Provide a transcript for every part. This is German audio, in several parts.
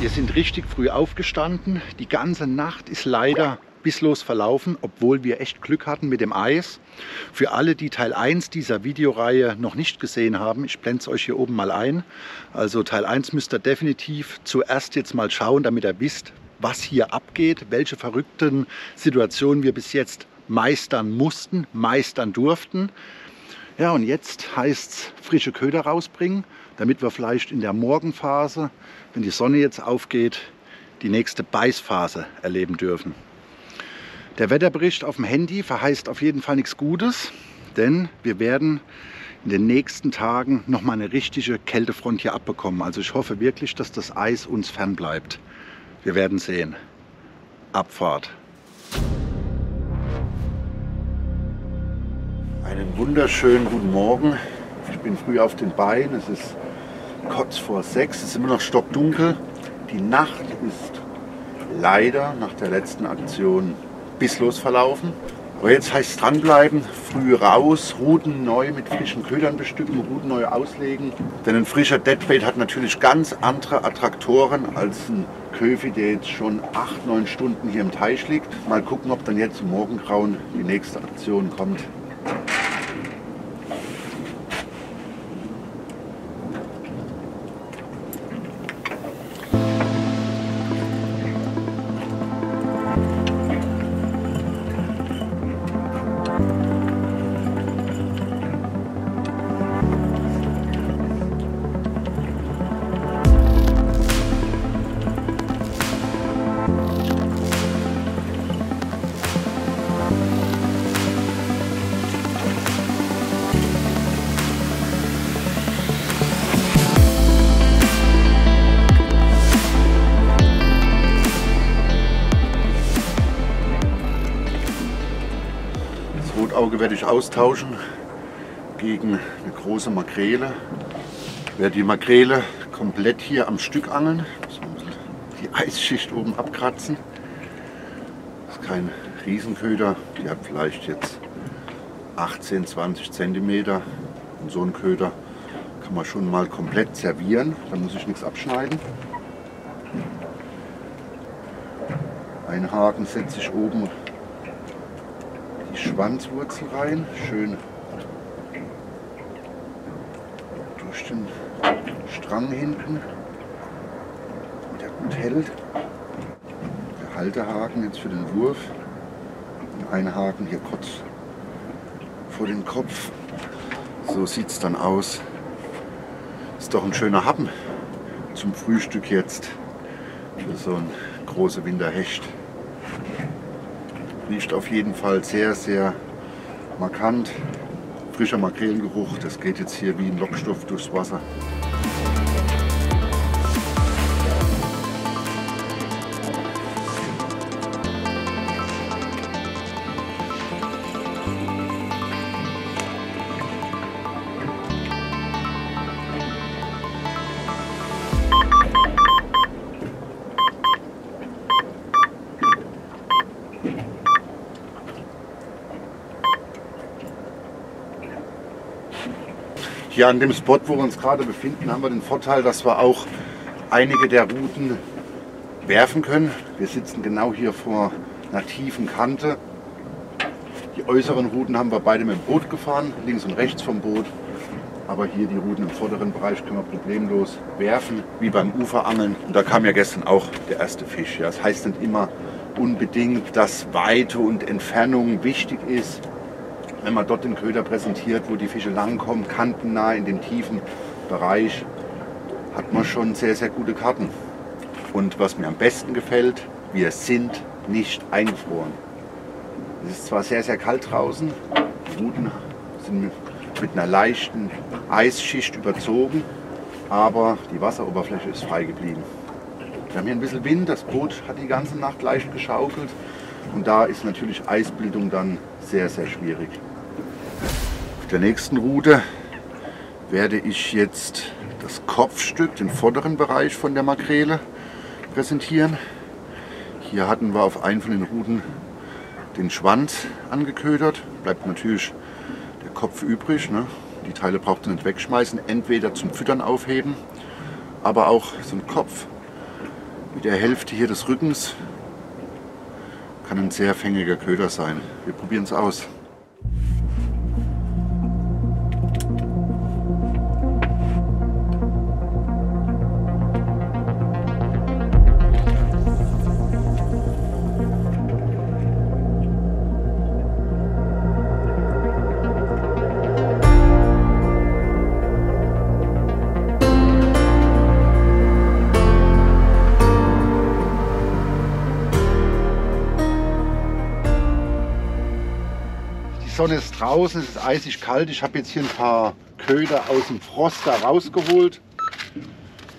Wir sind richtig früh aufgestanden. Die ganze Nacht ist leider bisslos verlaufen, obwohl wir echt Glück hatten mit dem Eis. Für alle, die Teil 1 dieser Videoreihe noch nicht gesehen haben, ich blende es euch hier oben mal ein. Also Teil 1 müsst ihr definitiv zuerst jetzt mal schauen, damit ihr wisst, was hier abgeht, welche verrückten Situationen wir bis jetzt meistern mussten, meistern durften. Ja, und jetzt heißt es frische Köder rausbringen, damit wir vielleicht in der Morgenphase, wenn die Sonne jetzt aufgeht, die nächste Beißphase erleben dürfen. Der Wetterbericht auf dem Handy verheißt auf jeden Fall nichts Gutes, denn wir werden in den nächsten Tagen noch mal eine richtige Kältefront hier abbekommen. Also ich hoffe wirklich, dass das Eis uns fern bleibt. Wir werden sehen. Abfahrt. Einen wunderschönen guten Morgen. Ich bin früh auf den Beinen. Es ist kurz vor sechs. Es ist immer noch stockdunkel. Die Nacht ist leider nach der letzten Aktion bisslos verlaufen. Aber jetzt heißt es dranbleiben, früh raus, Routen neu mit frischen Ködern bestücken, Routen neu auslegen. Denn ein frischer Deadbait hat natürlich ganz andere Attraktoren als ein Köfi, der jetzt schon 8, 9 Stunden hier im Teich liegt. Mal gucken, ob dann jetzt im Morgengrauen die nächste Aktion kommt. Werde ich austauschen gegen eine große Makrele. Ich werde die Makrele komplett hier am Stück angeln. Ein die Eisschicht oben abkratzen. Das ist kein Riesenköder. Die hat vielleicht jetzt 18, 20 Zentimeter. Und so einen Köder kann man schon mal komplett servieren. Da muss ich nichts abschneiden. Ein Haken setze ich oben die Schwanzwurzel rein, schön durch den Strang hinten, der gut hält. Der Haltehaken jetzt für den Wurf ein Haken hier kurz vor den Kopf. So sieht es dann aus. Ist doch ein schöner Happen zum Frühstück jetzt für so ein große Winterhecht. Riecht auf jeden Fall sehr, sehr markant. Frischer Makrelengeruch, das geht jetzt hier wie ein Lockstoff durchs Wasser. Hier an dem Spot, wo wir uns gerade befinden, haben wir den Vorteil, dass wir auch einige der Routen werfen können. Wir sitzen genau hier vor einer tiefen Kante. Die äußeren Routen haben wir beide mit dem Boot gefahren, links und rechts vom Boot. Aber hier die Routen im vorderen Bereich können wir problemlos werfen, wie beim Uferangeln. Und da kam ja gestern auch der erste Fisch. Ja, das heißt nicht immer unbedingt, dass Weite und Entfernung wichtig ist wenn man dort den Köder präsentiert, wo die Fische langkommen, kantennah in dem tiefen Bereich, hat man schon sehr, sehr gute Karten. Und was mir am besten gefällt, wir sind nicht eingefroren. Es ist zwar sehr, sehr kalt draußen, die Ruten sind mit einer leichten Eisschicht überzogen, aber die Wasseroberfläche ist frei geblieben. Wir haben hier ein bisschen Wind, das Boot hat die ganze Nacht leicht geschaukelt und da ist natürlich Eisbildung dann sehr, sehr schwierig der nächsten Route werde ich jetzt das Kopfstück, den vorderen Bereich von der Makrele präsentieren. Hier hatten wir auf einen von den Routen den Schwanz angeködert. Bleibt natürlich der Kopf übrig. Ne? Die Teile braucht ihr nicht wegschmeißen. Entweder zum Füttern aufheben, aber auch so ein Kopf mit der Hälfte hier des Rückens. Kann ein sehr fängiger Köder sein. Wir probieren es aus. Draußen, es ist eisig kalt. Ich habe jetzt hier ein paar Köder aus dem Frost da rausgeholt.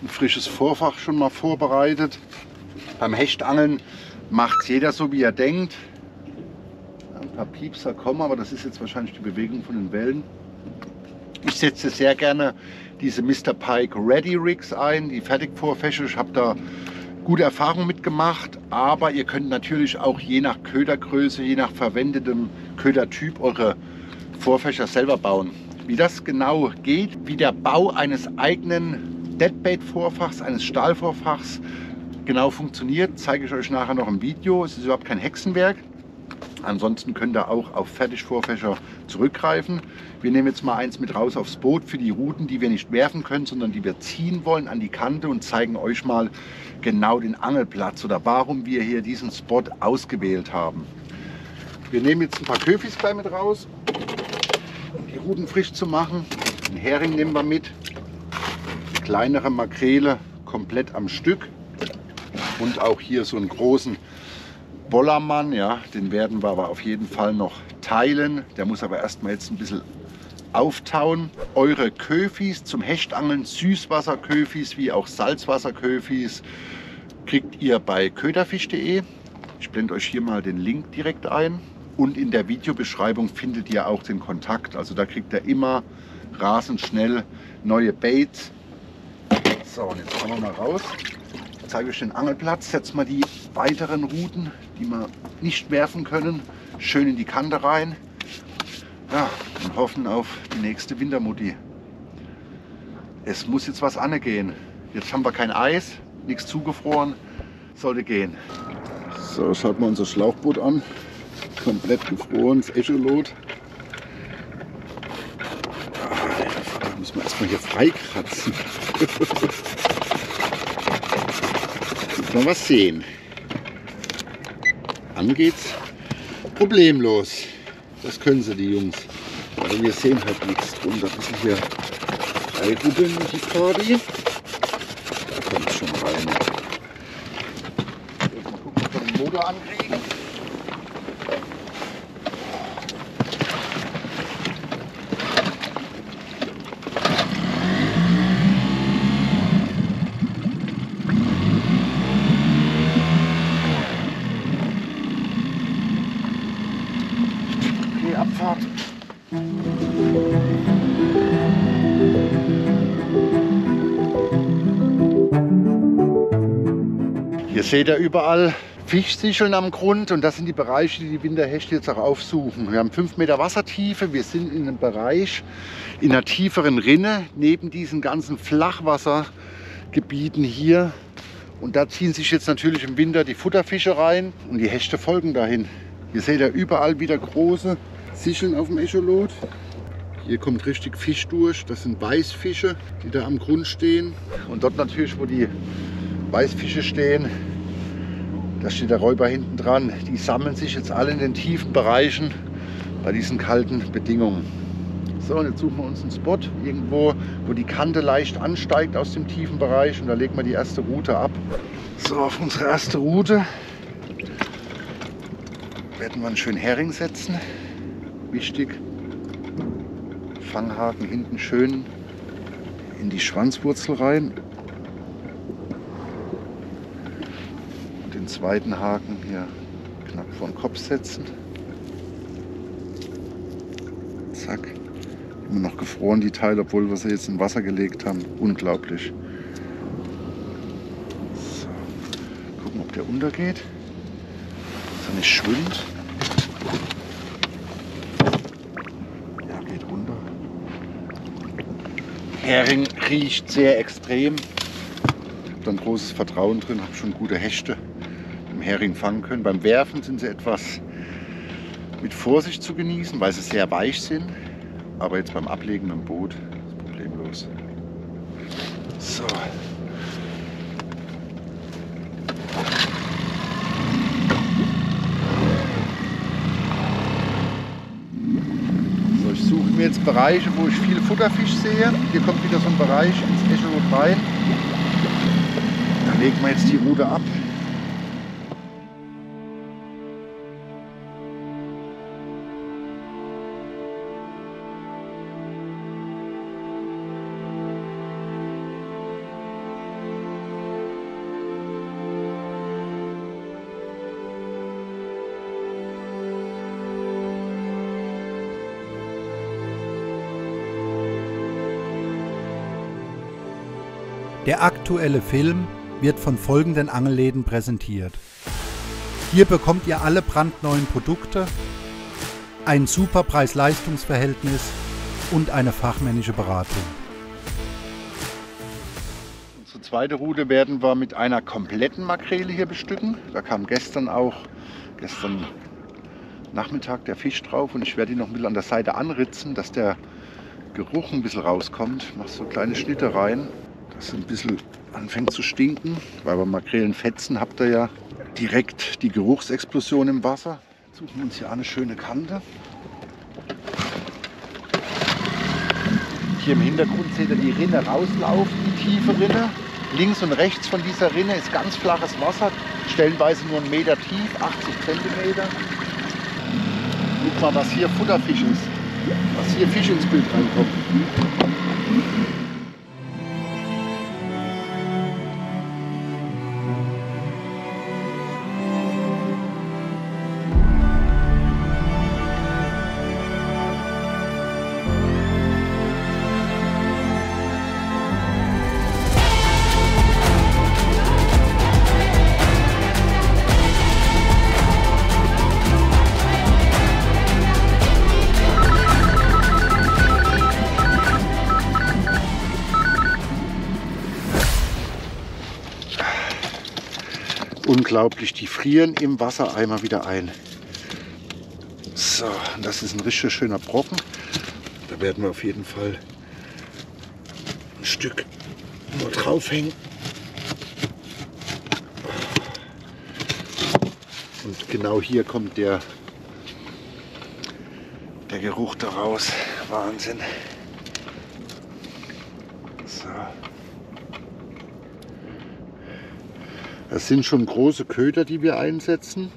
Ein frisches Vorfach schon mal vorbereitet. Beim Hechtangeln macht jeder so, wie er denkt. Ein paar Piepser kommen, aber das ist jetzt wahrscheinlich die Bewegung von den Wellen. Ich setze sehr gerne diese Mr. Pike Ready Rigs ein, die Fertigvorfächer. Ich habe da gute Erfahrungen mitgemacht, aber ihr könnt natürlich auch je nach Ködergröße, je nach verwendetem Ködertyp eure Vorfächer selber bauen. Wie das genau geht, wie der Bau eines eigenen Deadbait-Vorfachs, eines Stahlvorfachs genau funktioniert, zeige ich euch nachher noch im Video. Es ist überhaupt kein Hexenwerk. Ansonsten könnt ihr auch auf Fertigvorfächer zurückgreifen. Wir nehmen jetzt mal eins mit raus aufs Boot für die Routen, die wir nicht werfen können, sondern die wir ziehen wollen an die Kante und zeigen euch mal genau den Angelplatz oder warum wir hier diesen Spot ausgewählt haben. Wir nehmen jetzt ein paar Köfis gleich mit raus, um die Routen frisch zu machen. Ein Hering nehmen wir mit, kleinere Makrele komplett am Stück und auch hier so einen großen Bollermann, ja, den werden wir aber auf jeden Fall noch teilen. Der muss aber erstmal jetzt ein bisschen auftauen. Eure Köfis zum Hechtangeln, Süßwasserköfis wie auch Salzwasserköfis, kriegt ihr bei köderfisch.de. Ich blende euch hier mal den Link direkt ein. Und in der Videobeschreibung findet ihr auch den Kontakt. Also da kriegt ihr immer rasend schnell neue Baits. So, und jetzt kommen wir mal raus zeige euch den Angelplatz, setze mal die weiteren Routen, die wir nicht werfen können, schön in die Kante rein. Ja, und hoffen auf die nächste Wintermutti. Es muss jetzt was angehen. Jetzt haben wir kein Eis, nichts zugefroren, sollte gehen. So, schaut mal unser Schlauchboot an. Komplett gefroren, das Echolot. Ah, da müssen wir erstmal hier freikratzen. Mal was sehen. An geht's problemlos. Das können sie, die Jungs. Aber wir sehen halt nichts drunter. Das sind hier drei Rubbeln die Party. Seht ihr überall Fischsicheln am Grund und das sind die Bereiche, die die Winterhechte jetzt auch aufsuchen. Wir haben 5 Meter Wassertiefe, wir sind in einem Bereich in einer tieferen Rinne neben diesen ganzen Flachwassergebieten hier. Und da ziehen sich jetzt natürlich im Winter die Futterfische rein und die Hechte folgen dahin. Ihr seht ja überall wieder große Sicheln auf dem Echolot. Hier kommt richtig Fisch durch. Das sind Weißfische, die da am Grund stehen. Und dort natürlich, wo die Weißfische stehen, da steht der Räuber hinten dran. Die sammeln sich jetzt alle in den tiefen Bereichen bei diesen kalten Bedingungen. So, und jetzt suchen wir uns einen Spot irgendwo, wo die Kante leicht ansteigt aus dem tiefen Bereich. Und da legen wir die erste Route ab. So, auf unsere erste Route werden wir einen schönen Hering setzen wichtig. Fanghaken hinten schön in die Schwanzwurzel rein. Und den zweiten Haken hier knapp vor den Kopf setzen. Zack. Immer noch gefroren die Teile, obwohl wir sie jetzt in Wasser gelegt haben. Unglaublich. So. Gucken, ob der untergeht. Dass er nicht schwimmt. Hering riecht sehr extrem. habe da ein großes Vertrauen drin, habe schon gute Hechte im Hering fangen können. Beim Werfen sind sie etwas mit Vorsicht zu genießen, weil sie sehr weich sind. Aber jetzt beim Ablegen dem Boot ist problemlos. So. Ich suche mir jetzt Bereiche, wo ich viel Futterfisch sehe. Hier kommt wieder so ein Bereich ins Echolot rein. Da legen wir jetzt die Rute ab. Aktuelle Film wird von folgenden Angelläden präsentiert. Hier bekommt ihr alle brandneuen Produkte, ein super Preis-Leistungs-Verhältnis und eine fachmännische Beratung. Unsere zweite Route werden wir mit einer kompletten Makrele hier bestücken. Da kam gestern auch, gestern Nachmittag der Fisch drauf und ich werde ihn noch ein bisschen an der Seite anritzen, dass der Geruch ein bisschen rauskommt. Ich mache so kleine Schnitte rein es ein bisschen anfängt zu stinken, weil bei Makrelenfetzen habt ihr ja direkt die Geruchsexplosion im Wasser. Jetzt suchen wir uns hier eine schöne Kante. Hier im Hintergrund seht ihr die Rinne rauslaufen, die tiefe Rinne. Links und rechts von dieser Rinne ist ganz flaches Wasser, stellenweise nur einen Meter tief, 80 Zentimeter. Guck mal, was hier Futterfisch ist, was hier Fisch ins Bild reinkommt. Unglaublich. Die frieren im Wassereimer wieder ein. So, das ist ein richtig schöner Brocken. Da werden wir auf jeden Fall ein Stück nur draufhängen. Und genau hier kommt der, der Geruch daraus. Wahnsinn. Das sind schon große Köder, die wir einsetzen.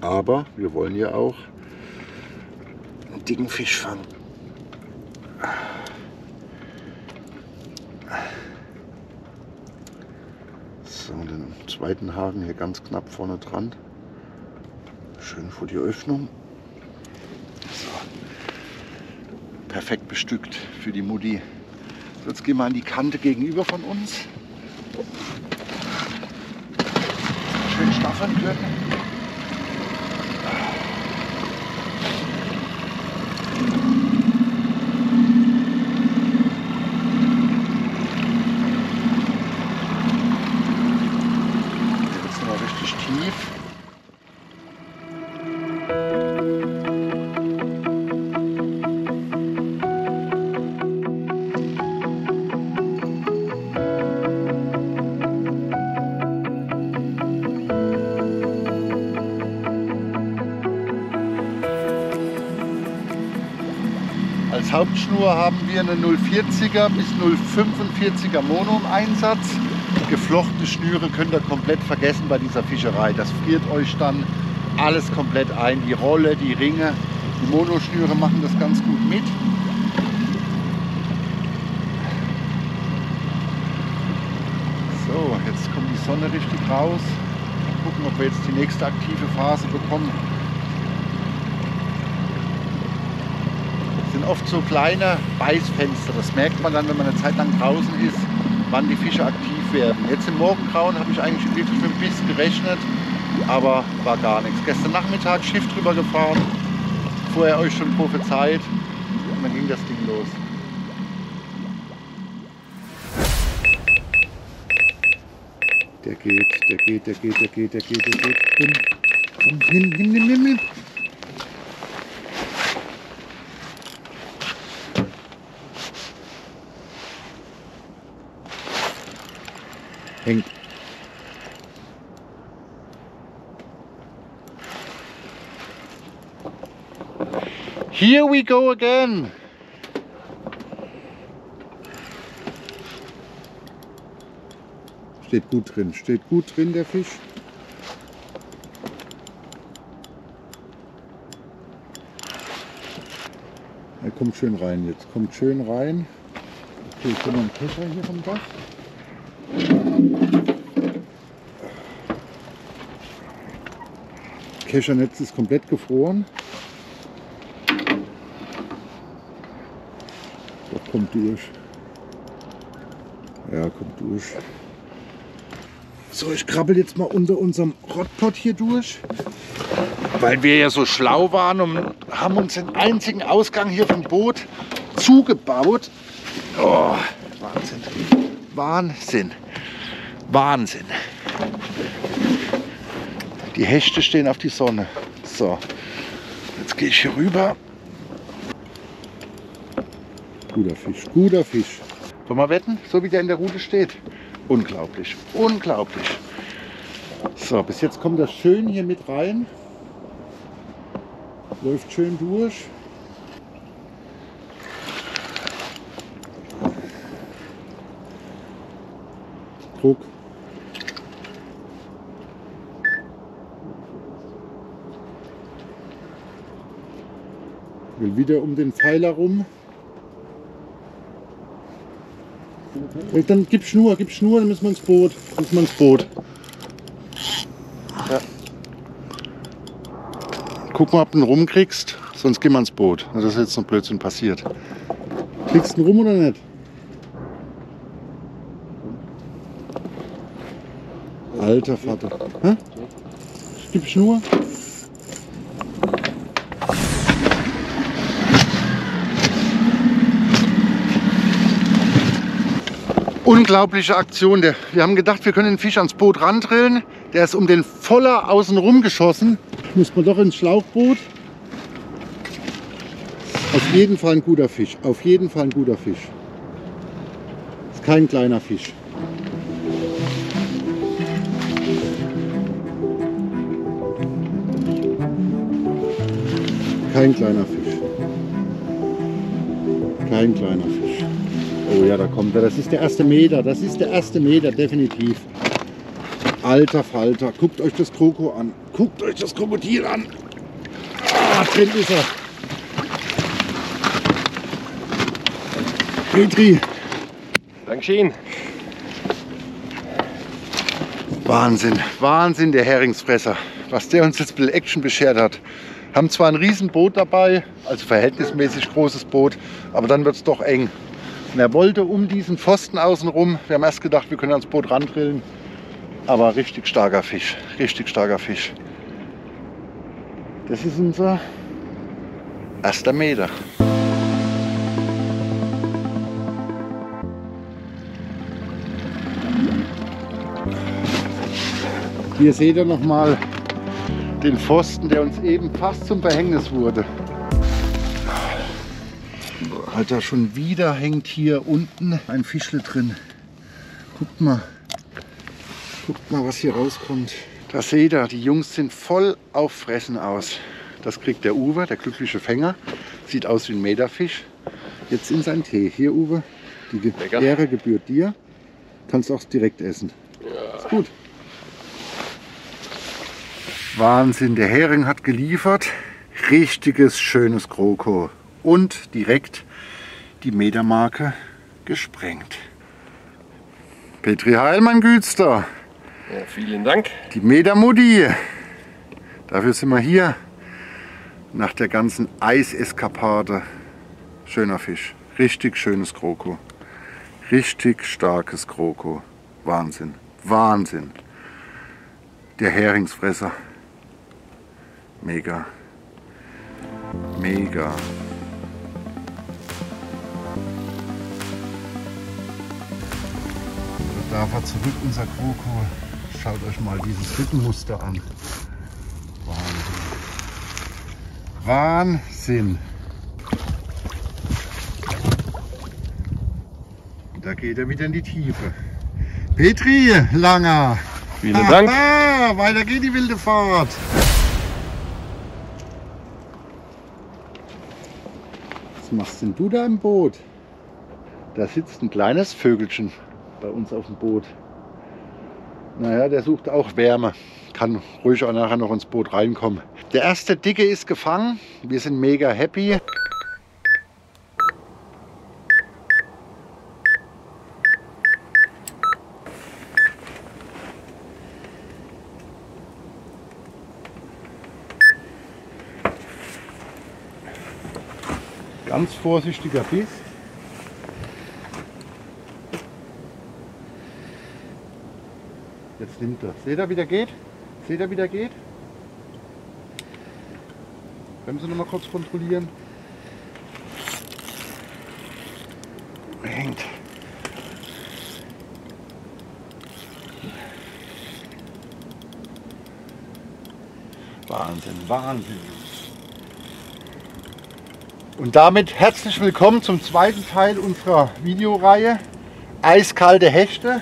Aber wir wollen ja auch einen dicken Fisch fangen. So, den zweiten Haken hier ganz knapp vorne dran. Schön vor die Öffnung. So. Perfekt bestückt für die Mutti. Jetzt gehen wir an die Kante gegenüber von uns. Schön staffeln können. Hauptschnur haben wir eine 040er bis 045er Mono im Einsatz. Geflochtene Schnüre könnt ihr komplett vergessen bei dieser Fischerei. Das friert euch dann alles komplett ein. Die Rolle, die Ringe, die Monoschnüre machen das ganz gut mit. So, jetzt kommt die Sonne richtig raus. Gucken, ob wir jetzt die nächste aktive Phase bekommen. Sind oft so kleine Beißfenster. Das merkt man dann, wenn man eine Zeit lang draußen ist, wann die Fische aktiv werden. Jetzt im Morgengrauen habe ich eigentlich wirklich mit ein bisschen gerechnet, aber war gar nichts. Gestern Nachmittag Schiff drüber gefahren, vorher euch schon prophezeit und dann ging das Ding los. Der geht, der geht, der geht, der geht, der geht, der geht. Komm, komm, nimm, nimm, nimm, nimm, Hängt. Here we go again. Steht gut drin, steht gut drin der Fisch. Er kommt schön rein jetzt, kommt schön rein. Okay, ich habe einen Kescher hier vom Dach. Keschernetz ist komplett gefroren. Doch kommt durch. Ja, kommt durch. So, ich krabbel jetzt mal unter unserem Rottpot hier durch. Weil wir ja so schlau waren und haben uns den einzigen Ausgang hier vom Boot zugebaut. Oh, Wahnsinn. Wahnsinn. Wahnsinn. Die Hechte stehen auf die Sonne. So, jetzt gehe ich hier rüber. Guter Fisch, guter Fisch. Wollen wir wetten, so wie der in der Rute steht? Unglaublich, unglaublich. So, bis jetzt kommt das schön hier mit rein. Läuft schön durch. Druck. Will wieder um den Pfeiler rum. Dann gib Schnur, gib Schnur, dann müssen wir ins Boot. Müssen wir ins Boot. Ja. Guck mal, ob du ihn rumkriegst, sonst gehen wir ins Boot. Das ist jetzt noch Blödsinn passiert. Kriegst du ihn rum oder nicht? Alter Vater. Hä? Gib Schnur. Unglaubliche Aktion. Der, wir haben gedacht, wir können den Fisch ans Boot randrillen. Der ist um den Voller außen rum geschossen. Muss man doch ins Schlauchboot. Auf jeden Fall ein guter Fisch. Auf jeden Fall ein guter Fisch. Ist kein kleiner Fisch. Kein kleiner Fisch. Kein kleiner Fisch. Oh ja, da kommt er. Das ist der erste Meter. Das ist der erste Meter, definitiv. Alter Falter. Guckt euch das Kroko an. Guckt euch das Krokodil an. Ah, drin ist er. Petri. Dankeschön. Wahnsinn, Wahnsinn, der Heringsfresser. Was der uns jetzt Action beschert hat. Haben zwar ein Riesenboot dabei, also verhältnismäßig großes Boot, aber dann wird es doch eng. Und er wollte um diesen Pfosten außenrum, wir haben erst gedacht, wir können ans Boot randrillen, aber richtig starker Fisch, richtig starker Fisch. Das ist unser erster Meter. Hier seht ihr noch mal den Pfosten, der uns eben fast zum Verhängnis wurde. Alter, schon wieder hängt hier unten ein Fischle drin. Guckt mal, guckt mal, was hier rauskommt. Da seht ihr, die Jungs sind voll auf Fressen aus. Das kriegt der Uwe, der glückliche Fänger. Sieht aus wie ein Meterfisch. Jetzt in seinen Tee. Hier, Uwe, die Ge Lecker. Ehre gebührt dir. Kannst auch direkt essen. Ist gut. Wahnsinn, der Hering hat geliefert. Richtiges, schönes Kroko. Und direkt die Metermarke gesprengt. Petri Heilmann Gütster, Ja, vielen Dank. die Metermutti. Dafür sind wir hier. Nach der ganzen Eiseskapade. Schöner Fisch. Richtig schönes Kroko. Richtig starkes Kroko. Wahnsinn. Wahnsinn. Der Heringsfresser. Mega. Mega. Darf er zurück, unser Kroko. schaut euch mal dieses Rückenmuster an. Wahnsinn. Wahnsinn. Da geht er wieder in die Tiefe. Petri, Langer. Vielen Dank. Ah, weiter geht die wilde Fahrt. Was machst denn du da im Boot? Da sitzt ein kleines Vögelchen bei uns auf dem Boot. Naja, der sucht auch Wärme. Kann ruhig auch nachher noch ins Boot reinkommen. Der erste Dicke ist gefangen. Wir sind mega happy. Ganz vorsichtiger Biss. Jetzt nimmt er. Seht ihr, wie der geht? Seht ihr, wie der geht? Können Sie noch mal kurz kontrollieren? Hängt. Wahnsinn, Wahnsinn. Und damit herzlich willkommen zum zweiten Teil unserer Videoreihe Eiskalte Hechte.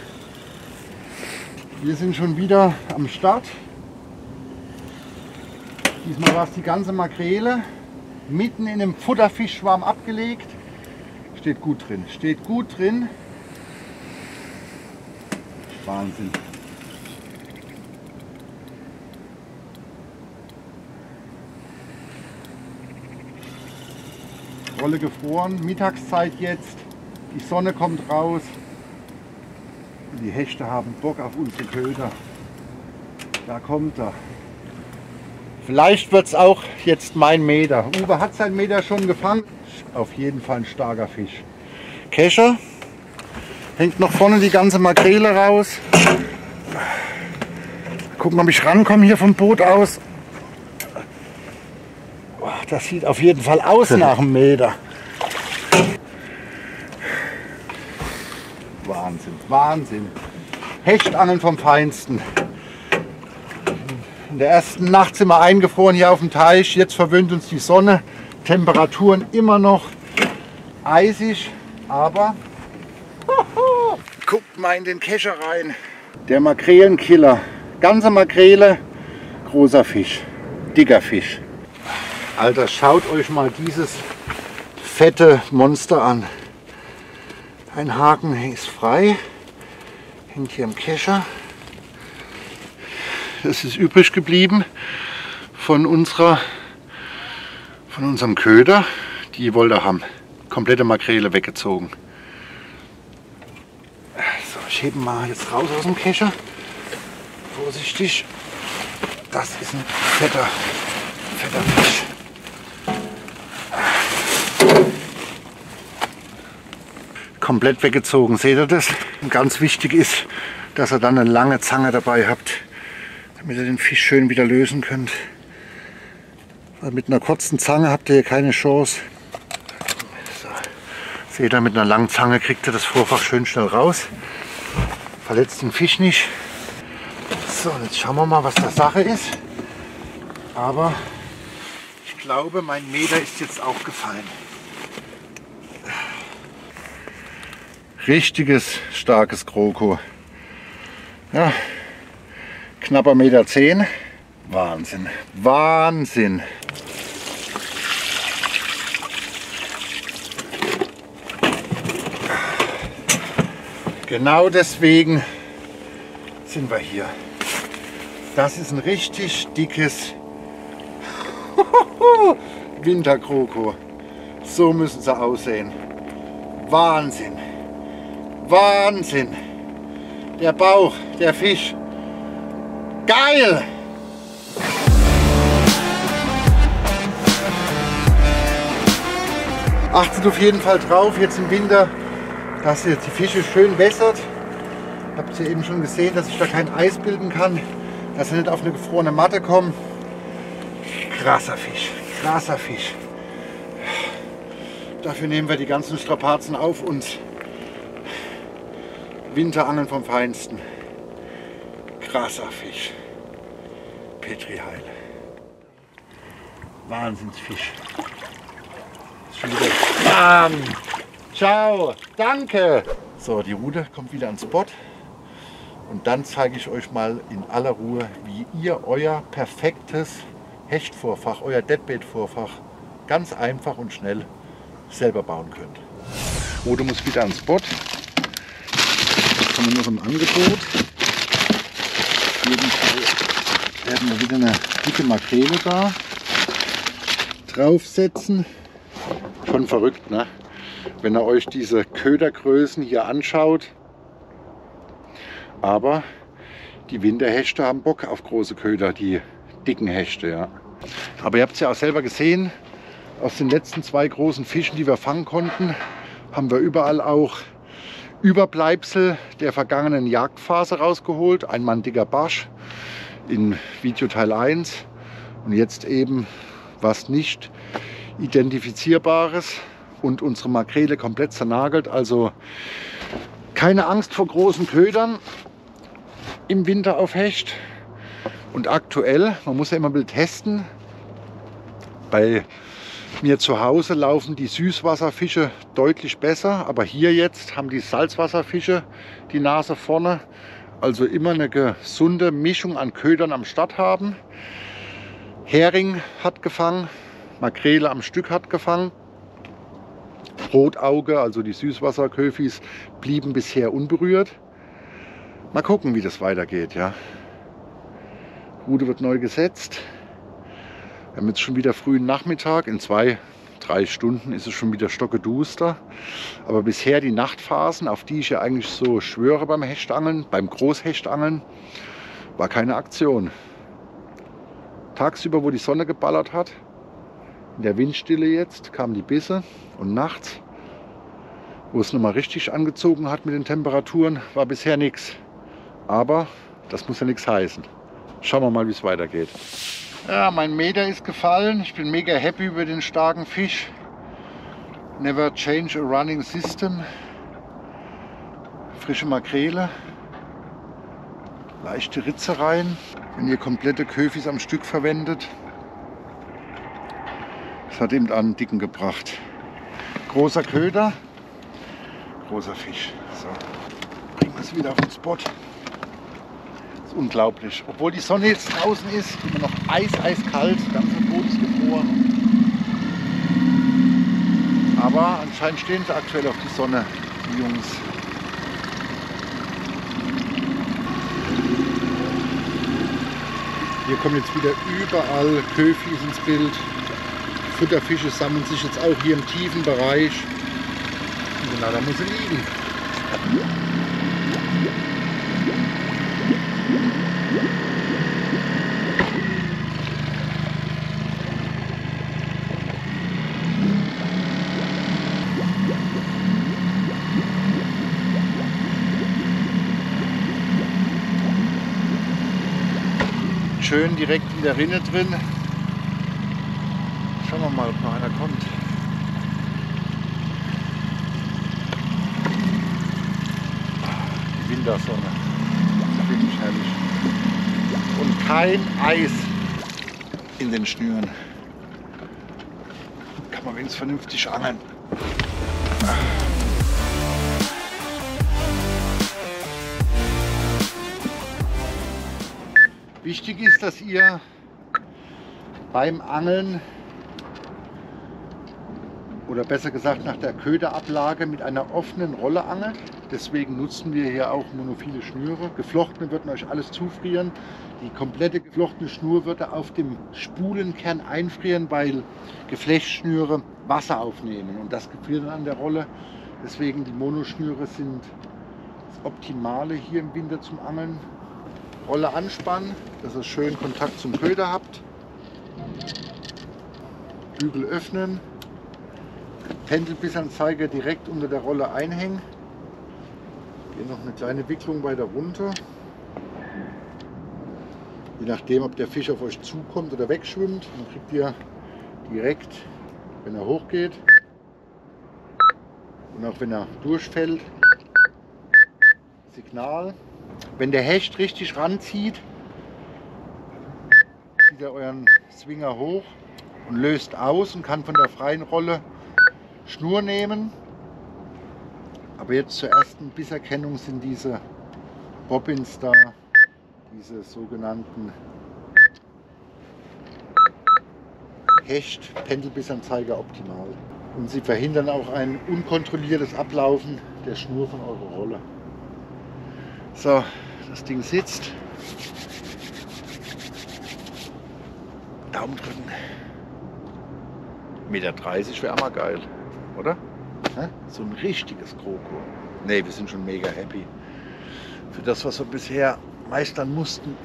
Wir sind schon wieder am Start. Diesmal war es die ganze Makrele mitten in einem Futterfischschwarm abgelegt. Steht gut drin, steht gut drin. Wahnsinn. Rolle gefroren, Mittagszeit jetzt, die Sonne kommt raus. Die Hechte haben Bock auf unsere Köder. Da kommt er. Vielleicht wird es auch jetzt mein Meter. Uwe hat sein Meter schon gefangen. Auf jeden Fall ein starker Fisch. Kescher. Hängt noch vorne die ganze Makrele raus. Gucken, ob ich rankomme hier vom Boot aus. Das sieht auf jeden Fall aus nach einem Meter. Wahnsinn. Hechtangeln vom Feinsten. In der ersten Nacht sind wir eingefroren hier auf dem Teich. Jetzt verwöhnt uns die Sonne. Temperaturen immer noch eisig, aber guckt mal in den Kescher rein. Der Makrelenkiller. Ganze Makrele, großer Fisch, dicker Fisch. Alter, schaut euch mal dieses fette Monster an. Ein Haken ist frei, hängt hier im Kescher. Das ist übrig geblieben von unserer, von unserem Köder. Die wollte er haben. Komplette Makrele weggezogen. So, ich hebe mal jetzt raus aus dem Kescher. Vorsichtig. Das ist ein fetter, fetter Fisch. Komplett weggezogen. Seht ihr das? Und ganz wichtig ist, dass ihr dann eine lange Zange dabei habt, damit ihr den Fisch schön wieder lösen könnt. Weil mit einer kurzen Zange habt ihr hier keine Chance. So. Seht ihr, mit einer langen Zange kriegt ihr das Vorfach schön schnell raus. Verletzt den Fisch nicht. So, jetzt schauen wir mal, was da Sache ist. Aber ich glaube, mein Meter ist jetzt auch gefallen. Richtiges, starkes Kroko. Ja, knapper Meter zehn. Wahnsinn, Wahnsinn. Genau deswegen sind wir hier. Das ist ein richtig dickes Winterkroko. So müssen sie aussehen. Wahnsinn. Wahnsinn. Der Bauch, der Fisch. Geil! Achtet auf jeden Fall drauf, jetzt im Winter, dass ihr die Fische schön wässert. Habt ihr eben schon gesehen, dass ich da kein Eis bilden kann, dass sie nicht auf eine gefrorene Matte kommen. Krasser Fisch, krasser Fisch. Dafür nehmen wir die ganzen Strapazen auf uns. Winterangeln vom Feinsten. Krasser Fisch. Petri Heil. Wahnsinnsfisch. Ist schon wieder. Bam! Ciao! Danke! So, die Rute kommt wieder ans Spot. Und dann zeige ich euch mal in aller Ruhe, wie ihr euer perfektes Hechtvorfach, euer Deadbait-Vorfach ganz einfach und schnell selber bauen könnt. Rute muss wieder ans Spot. Wir noch im Angebot. Auf jeden Fall werden wir wieder eine dicke Makrele da draufsetzen. Schon verrückt, ne? Wenn ihr euch diese Ködergrößen hier anschaut. Aber die Winterhechte haben Bock auf große Köder, die dicken Hechte, ja. Aber ihr habt es ja auch selber gesehen, aus den letzten zwei großen Fischen, die wir fangen konnten, haben wir überall auch Überbleibsel der vergangenen Jagdphase rausgeholt. Ein dicker Barsch in Videoteil 1 und jetzt eben was nicht identifizierbares und unsere Makrele komplett zernagelt. Also keine Angst vor großen Ködern im Winter auf Hecht. Und aktuell, man muss ja immer ein bisschen testen, bei mir zu Hause laufen die Süßwasserfische deutlich besser, aber hier jetzt haben die Salzwasserfische die Nase vorne. Also immer eine gesunde Mischung an Ködern am Start haben. Hering hat gefangen, Makrele am Stück hat gefangen. Rotauge, also die Süßwasserköfis, blieben bisher unberührt. Mal gucken, wie das weitergeht. Ja. Rute wird neu gesetzt. Wir haben jetzt schon wieder frühen Nachmittag. In zwei, drei Stunden ist es schon wieder stockeduster. Aber bisher die Nachtphasen, auf die ich ja eigentlich so schwöre beim Hechtangeln, beim Großhechtangeln, war keine Aktion. Tagsüber, wo die Sonne geballert hat, in der Windstille jetzt, kamen die Bisse. Und nachts, wo es nochmal richtig angezogen hat mit den Temperaturen, war bisher nichts. Aber das muss ja nichts heißen. Schauen wir mal, wie es weitergeht. Ja, mein Meter ist gefallen. Ich bin mega happy über den starken Fisch. Never change a running system. Frische Makrele. Leichte Ritzereien. Wenn ihr komplette Köfis am Stück verwendet. Das hat eben einen dicken gebracht. Großer Köder, großer Fisch. So, bringen wir es wieder auf den Spot. Ist unglaublich. Obwohl die Sonne jetzt draußen ist, immer noch eis, eiskalt, das ganze Boot ist gefroren. Aber anscheinend stehen sie aktuell auf die Sonne, die Jungs. Hier kommen jetzt wieder überall Köfis ins Bild. Futterfische sammeln sich jetzt auch hier im tiefen Bereich. Und genau da muss sie liegen. Schön direkt in der Rinne drin. Schauen wir mal, ob noch einer kommt. Die Wintersonne. Wirklich herrlich. Und kein Eis in den Schnüren. Kann man wenigstens vernünftig angeln. Wichtig ist, dass ihr beim Angeln oder besser gesagt nach der Köderablage mit einer offenen Rolle angelt. Deswegen nutzen wir hier auch monophile Schnüre. Geflochtene würden euch alles zufrieren. Die komplette geflochtene Schnur würde auf dem Spulenkern einfrieren, weil Geflechtschnüre Wasser aufnehmen und das gefriert dann an der Rolle. Deswegen die Monoschnüre sind das Optimale hier im Winter zum Angeln. Rolle anspannen, dass ihr schön Kontakt zum Köder habt. Bügel öffnen, Pendelbissanzeiger direkt unter der Rolle einhängen. Hier noch eine kleine Wicklung weiter runter. Je nachdem, ob der Fisch auf euch zukommt oder wegschwimmt, dann kriegt ihr direkt, wenn er hochgeht und auch wenn er durchfällt, Signal. Wenn der Hecht richtig ranzieht, zieht er euren Swinger hoch und löst aus und kann von der freien Rolle Schnur nehmen. Aber jetzt zur ersten Bisserkennung sind diese Bobbins da, diese sogenannten Hecht-Pendelbissanzeiger optimal. Und sie verhindern auch ein unkontrolliertes Ablaufen der Schnur von eurer Rolle. So, das Ding sitzt. Daumen drücken. 1,30 Meter wäre mal geil, oder? Hä? So ein richtiges Kroko. Ne, wir sind schon mega happy. Für das, was wir bisher meistern mussten.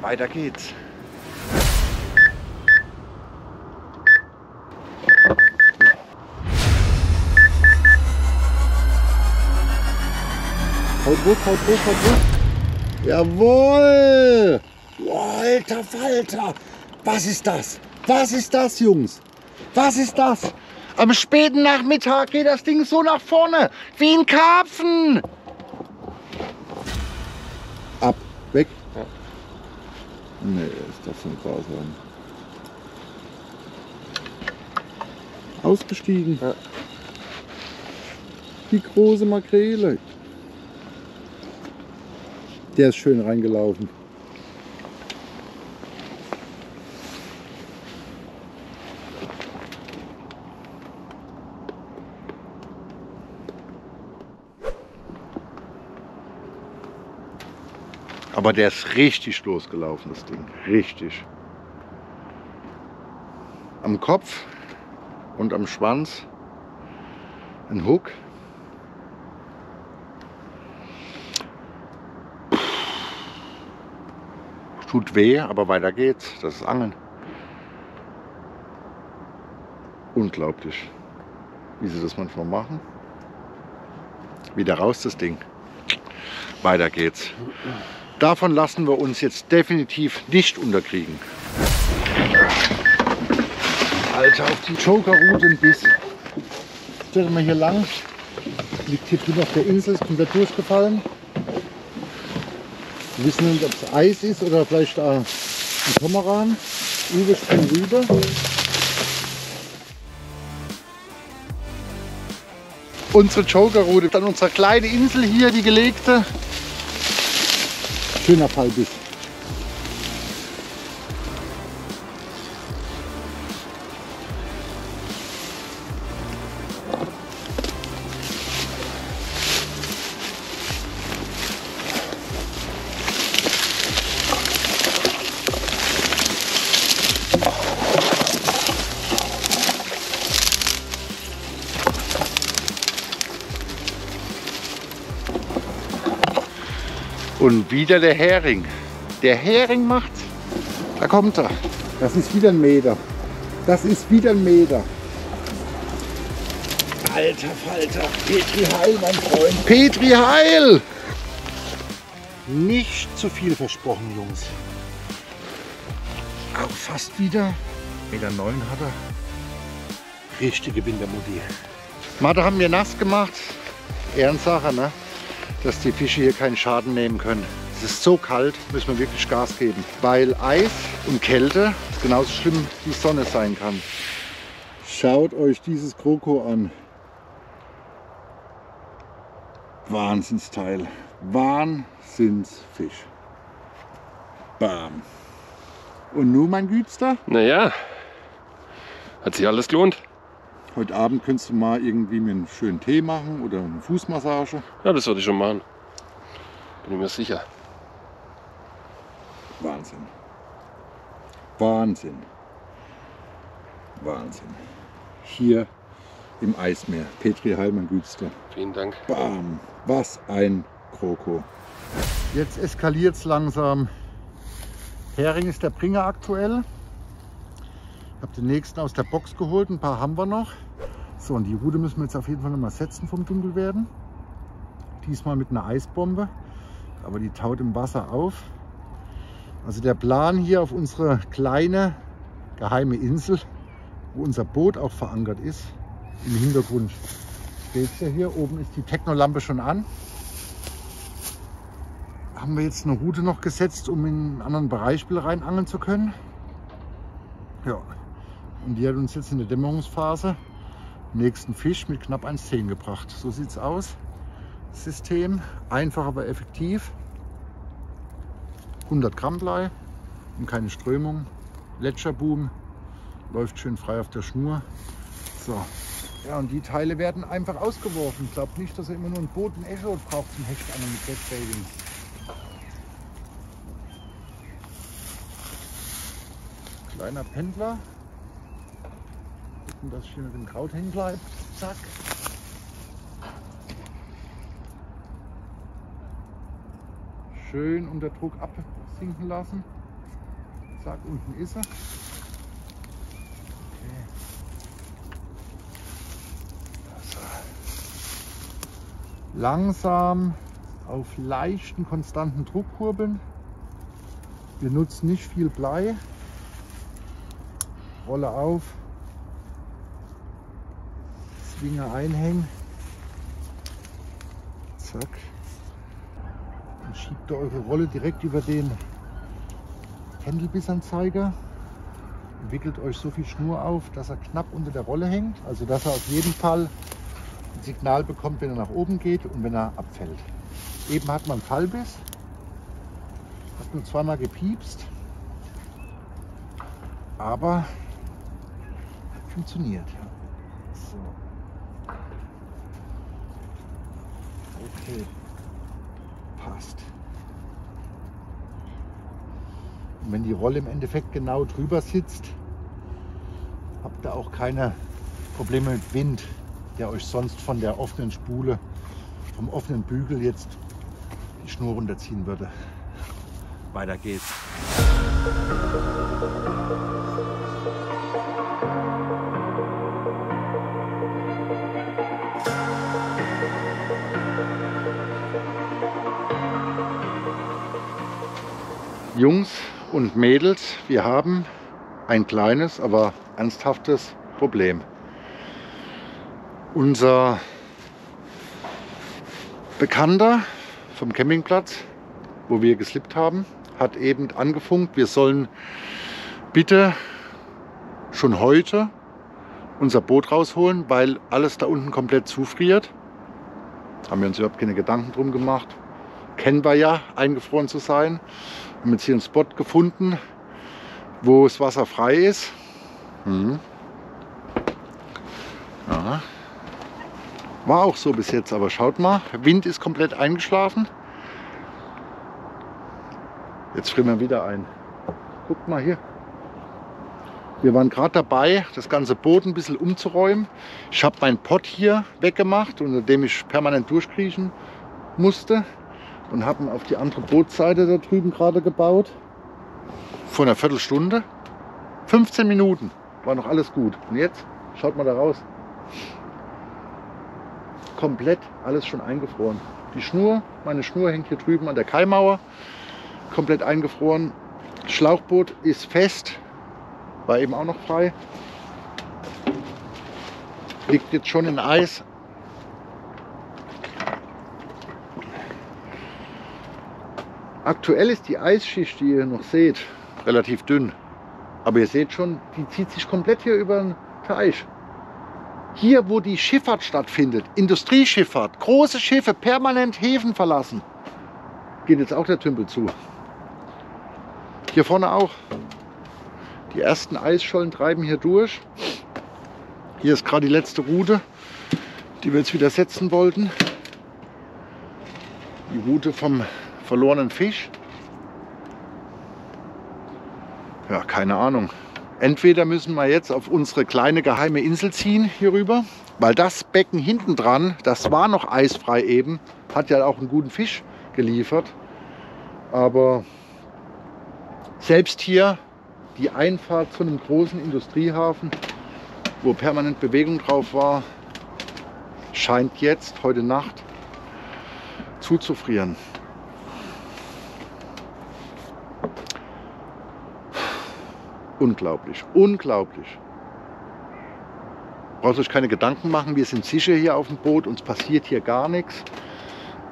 Weiter geht's. Haut hoch, haut hoch, haut hoch. Jawohl! Oh, alter Falter! Was ist das? Was ist das, Jungs? Was ist das? Am späten Nachmittag geht das Ding so nach vorne, wie ein Karpfen. Ab, weg. Ja. Nee, ist das ein grausam. Ausgestiegen. Ja. Die große Makrele. Der ist schön reingelaufen. Aber der ist richtig losgelaufen, das Ding. Richtig. Am Kopf und am Schwanz ein Hook. Tut weh, aber weiter geht's. Das ist Angeln. Unglaublich, wie sie das manchmal machen. Wieder raus das Ding. Weiter geht's. Davon lassen wir uns jetzt definitiv nicht unterkriegen. Alter, auf die Joker-Route ein Biss. Stellen wir hier lang. Liegt hier drüben auf der Insel, ist komplett durchgefallen. Wir wissen nicht, ob es Eis ist oder vielleicht ein Komaran. Uwe springt rüber. Unsere Joker-Route, dann unsere kleine Insel hier, die gelegte. Schöner Fallbiss. Wieder der Hering. Der Hering macht's. Da kommt er. Das ist wieder ein Meter. Das ist wieder ein Meter. Alter Falter. Petri Heil, mein Freund. Petri Heil! Nicht zu viel versprochen, Jungs. Auch fast wieder. Meter neun hat er. Richtige Wintermutti. Matte haben wir nass gemacht. Ehrensache, ne? dass die Fische hier keinen Schaden nehmen können. Es ist so kalt, müssen wir wirklich Gas geben, weil Eis und Kälte ist genauso schlimm wie Sonne sein kann. Schaut euch dieses Kroko an. Wahnsinnsteil. Wahnsinnsfisch. Bam. Und nun, mein Gütster? Naja, hat sich alles gelohnt. Heute Abend könntest du mal irgendwie mir einen schönen Tee machen oder eine Fußmassage. Ja, das würde ich schon machen. Bin ich mir sicher. Wahnsinn. Wahnsinn. Wahnsinn. Hier im Eismeer. Petri Heilmann Gütster. Vielen Dank. Bam. Was ein Kroko. Jetzt eskaliert es langsam. Hering ist der Bringer aktuell. Ich habe den nächsten aus der Box geholt, ein paar haben wir noch. So, und die Rute müssen wir jetzt auf jeden Fall noch mal setzen vom Dunkelwerden. Diesmal mit einer Eisbombe, aber die taut im Wasser auf. Also der Plan hier auf unsere kleine geheime Insel, wo unser Boot auch verankert ist, im Hintergrund steht ja hier. Oben ist die Technolampe schon an. haben wir jetzt eine Route noch gesetzt, um in einen anderen Bereich rein angeln zu können. Ja, und die hat uns jetzt in der Dämmerungsphase nächsten Fisch mit knapp 1,10 gebracht. So sieht es aus. System, einfach aber effektiv. 100 Gramm Blei und keine Strömung. Gletscherboom, läuft schön frei auf der Schnur. So, ja, und die Teile werden einfach ausgeworfen. Ich glaube nicht, dass er immer nur einen und Echo braucht zum Hechtangeln mit Deadbaiting. Kleiner Pendler. Gucken, dass ich hier mit dem Kraut hängen bleibe. Zack. Schön unter Druck absinken lassen. Zack, unten ist er. langsam auf leichten, konstanten Druck kurbeln. Wir nutzen nicht viel Blei. Rolle auf, Zwinger einhängen. Zack. Schiebt ihr eure Rolle direkt über den Händelbissanzeiger. Wickelt euch so viel Schnur auf, dass er knapp unter der Rolle hängt. Also dass er auf jeden Fall ein Signal bekommt, wenn er nach oben geht und wenn er abfällt. Eben hat man Fallbiss, hat nur zweimal gepiepst, aber funktioniert. Okay, passt. Und wenn die Rolle im Endeffekt genau drüber sitzt, habt ihr auch keine Probleme mit Wind der euch sonst von der offenen Spule, vom offenen Bügel jetzt die Schnur runterziehen würde. Weiter geht's. Jungs und Mädels, wir haben ein kleines, aber ernsthaftes Problem. Unser Bekannter vom Campingplatz, wo wir geslippt haben, hat eben angefunkt, wir sollen bitte schon heute unser Boot rausholen, weil alles da unten komplett zufriert. Haben wir uns überhaupt keine Gedanken drum gemacht. Kennen wir ja, eingefroren zu sein. Haben jetzt hier einen Spot gefunden, wo das Wasser frei ist. Mhm. Ja. War auch so bis jetzt, aber schaut mal, Wind ist komplett eingeschlafen. Jetzt frieren wir wieder ein. Guckt mal hier. Wir waren gerade dabei, das ganze Boot ein bisschen umzuräumen. Ich habe meinen Pott hier weggemacht, unter dem ich permanent durchkriechen musste. Und habe ihn auf die andere Bootsseite da drüben gerade gebaut. Vor einer Viertelstunde. 15 Minuten war noch alles gut. Und jetzt, schaut mal da raus komplett alles schon eingefroren. Die Schnur, meine Schnur hängt hier drüben an der Kaimauer, komplett eingefroren. Schlauchboot ist fest, war eben auch noch frei. Liegt jetzt schon in Eis. Aktuell ist die Eisschicht, die ihr noch seht, relativ dünn. Aber ihr seht schon, die zieht sich komplett hier über den Teich. Hier, wo die Schifffahrt stattfindet, Industrieschifffahrt, große Schiffe permanent Häfen verlassen, geht jetzt auch der Tümpel zu. Hier vorne auch. Die ersten Eisschollen treiben hier durch. Hier ist gerade die letzte Route, die wir jetzt wieder setzen wollten. Die Route vom verlorenen Fisch. Ja, keine Ahnung. Entweder müssen wir jetzt auf unsere kleine geheime Insel ziehen hier rüber, weil das Becken hinten dran, das war noch eisfrei eben, hat ja auch einen guten Fisch geliefert. Aber selbst hier die Einfahrt zu einem großen Industriehafen, wo permanent Bewegung drauf war, scheint jetzt heute Nacht zuzufrieren. Unglaublich, unglaublich. Braucht euch keine Gedanken machen, wir sind sicher hier auf dem Boot, uns passiert hier gar nichts.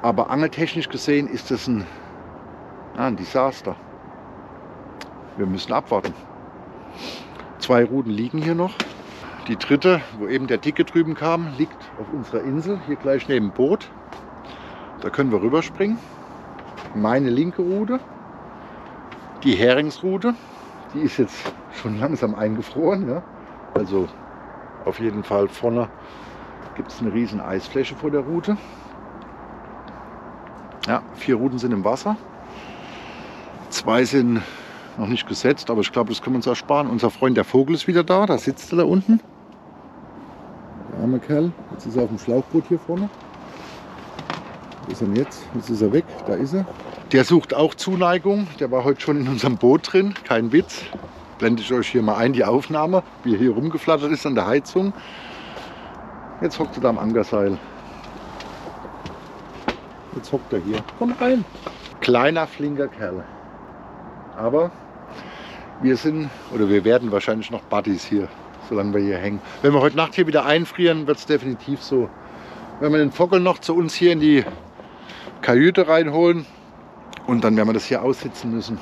Aber angeltechnisch gesehen ist das ein Ja, ein Desaster. Wir müssen abwarten. Zwei Routen liegen hier noch. Die dritte, wo eben der Dicke drüben kam, liegt auf unserer Insel, hier gleich neben dem Boot. Da können wir rüberspringen. Meine linke Route, die Heringsroute, die ist jetzt schon langsam eingefroren. Ja? Also auf jeden Fall vorne gibt es eine riesen Eisfläche vor der Route. Ja, vier Routen sind im Wasser. Zwei sind noch nicht gesetzt, aber ich glaube, das können wir uns ersparen. Unser Freund der Vogel ist wieder da, da sitzt er da unten. Der arme Kerl, jetzt ist er auf dem Schlauchboot hier vorne. Wo ist er denn jetzt? Jetzt ist er weg, da ist er. Der sucht auch Zuneigung, der war heute schon in unserem Boot drin, kein Witz. Blende ich euch hier mal ein, die Aufnahme, wie er hier rumgeflattert ist an der Heizung. Jetzt hockt er da am Ankerseil. Jetzt hockt er hier. Komm rein. Kleiner, flinker Kerl. Aber wir sind, oder wir werden wahrscheinlich noch Buddies hier, solange wir hier hängen. Wenn wir heute Nacht hier wieder einfrieren, wird es definitiv so. Wenn wir den Vogel noch zu uns hier in die Kajüte reinholen und dann werden wir das hier aussitzen müssen.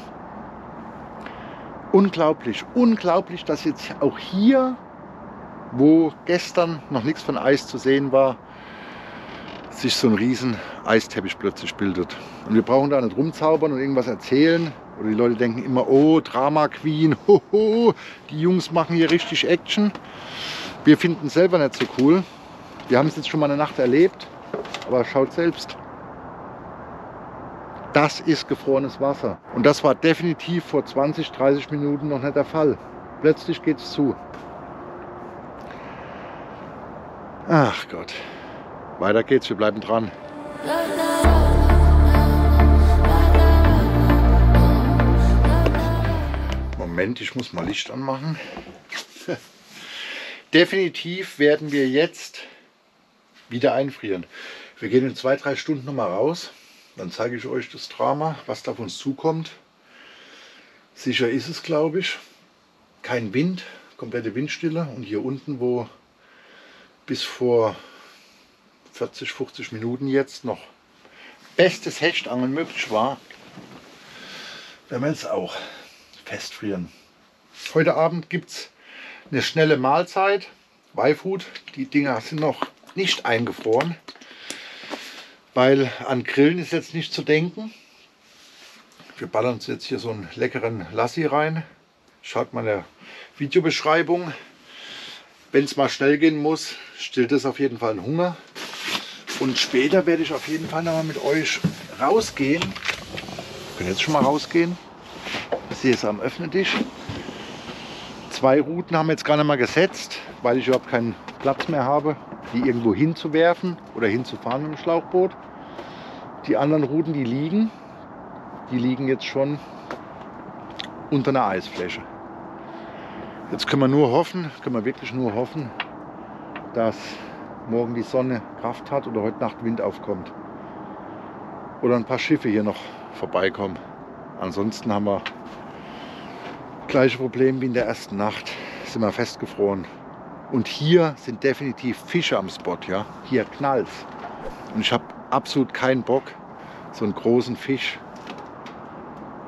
Unglaublich, unglaublich, dass jetzt auch hier, wo gestern noch nichts von Eis zu sehen war, sich so ein riesen Eisteppich plötzlich bildet. Und wir brauchen da nicht rumzaubern und irgendwas erzählen. Oder die Leute denken immer, oh, Drama Queen, hoho, die Jungs machen hier richtig Action. Wir finden es selber nicht so cool. Wir haben es jetzt schon mal eine Nacht erlebt, aber schaut selbst. Das ist gefrorenes Wasser. Und das war definitiv vor 20, 30 Minuten noch nicht der Fall. Plötzlich geht es zu. Ach Gott. Weiter geht's, wir bleiben dran. Moment, ich muss mal Licht anmachen. Definitiv werden wir jetzt wieder einfrieren. Wir gehen in zwei, drei Stunden noch mal raus. Dann zeige ich euch das Drama, was da auf uns zukommt. Sicher ist es, glaube ich. Kein Wind, komplette Windstille. Und hier unten, wo bis vor 40, 50 Minuten jetzt noch bestes Hechtangeln möglich war, werden wir jetzt auch festfrieren. Heute Abend gibt es eine schnelle Mahlzeit, Weifood. Die Dinger sind noch nicht eingefroren, weil an Grillen ist jetzt nicht zu denken. Wir ballern uns jetzt hier so einen leckeren Lassi rein. Schaut mal in der Videobeschreibung. Wenn es mal schnell gehen muss, stillt es auf jeden Fall einen Hunger. Und später werde ich auf jeden Fall noch mal mit euch rausgehen. Wir können jetzt schon mal rausgehen. Ich sehe es am Öffnetisch. Zwei Routen haben wir jetzt gerade mal gesetzt, weil ich überhaupt keinen Platz mehr habe, die irgendwo hinzuwerfen oder hinzufahren mit dem Schlauchboot. Die anderen Routen, die liegen, die liegen jetzt schon unter einer Eisfläche. Jetzt können wir nur hoffen, können wir wirklich nur hoffen, dass morgen die Sonne Kraft hat oder heute Nacht Wind aufkommt. Oder ein paar Schiffe hier noch vorbeikommen. Ansonsten haben wir gleiche Problem wie in der ersten Nacht. Sind wir festgefroren. Und hier sind definitiv Fische am Spot. Ja? Hier knallt Und ich habe absolut keinen Bock, so einen großen Fisch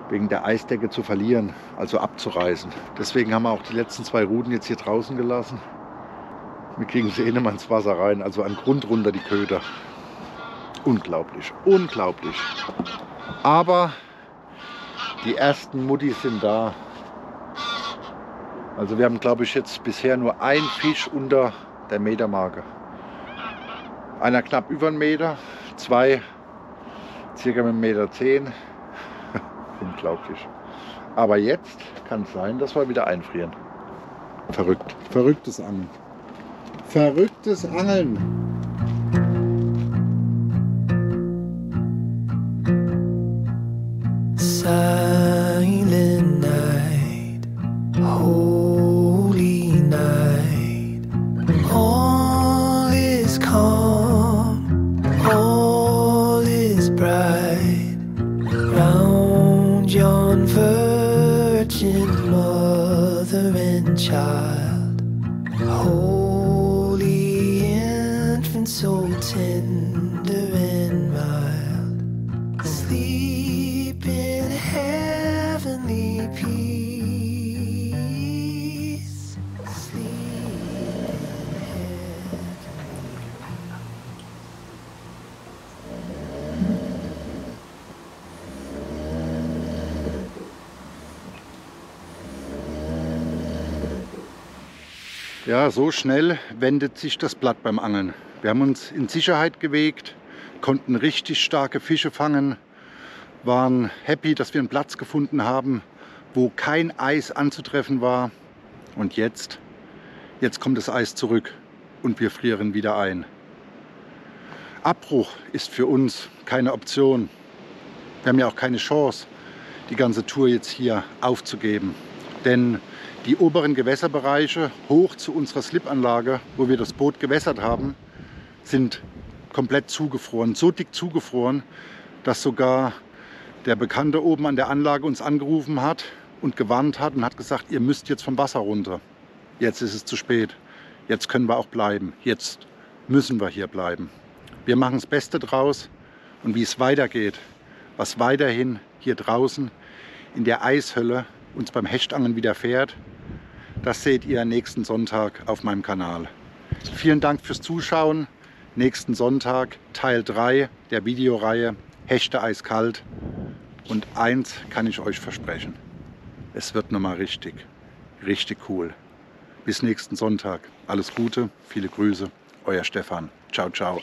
wegen der Eisdecke zu verlieren, also abzureißen. Deswegen haben wir auch die letzten zwei Routen jetzt hier draußen gelassen. Wir kriegen sie eh nicht mal ins Wasser rein, also an Grund runter die Köder. Unglaublich, unglaublich. Aber die ersten Muttis sind da. Also wir haben, glaube ich, jetzt bisher nur ein Fisch unter der Metermarke. Einer knapp über einen Meter, zwei circa mit einem Meter zehn. Unglaublich. Aber jetzt kann es sein, dass wir wieder einfrieren. Verrückt. Verrücktes Angeln. Verrücktes Angeln. Tr so schnell wendet sich das Blatt beim Angeln. Wir haben uns in Sicherheit gewegt, konnten richtig starke Fische fangen, waren happy, dass wir einen Platz gefunden haben, wo kein Eis anzutreffen war. Und jetzt, jetzt kommt das Eis zurück und wir frieren wieder ein. Abbruch ist für uns keine Option. Wir haben ja auch keine Chance, die ganze Tour jetzt hier aufzugeben. Denn die oberen Gewässerbereiche hoch zu unserer Slipanlage, wo wir das Boot gewässert haben, sind komplett zugefroren. So dick zugefroren, dass sogar der Bekannte oben an der Anlage uns angerufen hat und gewarnt hat und hat gesagt, ihr müsst jetzt vom Wasser runter. Jetzt ist es zu spät. Jetzt können wir auch bleiben. Jetzt müssen wir hier bleiben. Wir machen das Beste draus und wie es weitergeht, was weiterhin hier draußen in der Eishölle uns beim Hechtangeln widerfährt, das seht ihr nächsten Sonntag auf meinem Kanal. Vielen Dank fürs Zuschauen. Nächsten Sonntag Teil 3 der Videoreihe Hechte eiskalt. Und eins kann ich euch versprechen. Es wird nochmal richtig, richtig cool. Bis nächsten Sonntag. Alles Gute, viele Grüße. Euer Stefan. Ciao, ciao.